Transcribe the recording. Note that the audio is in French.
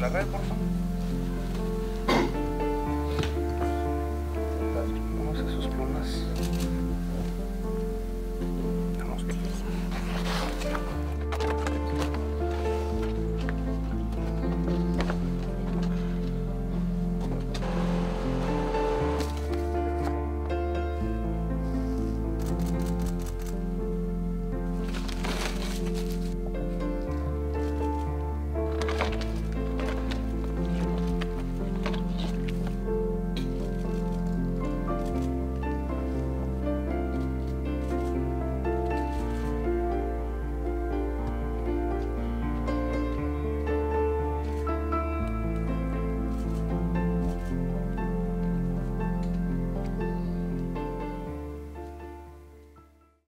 la grève pour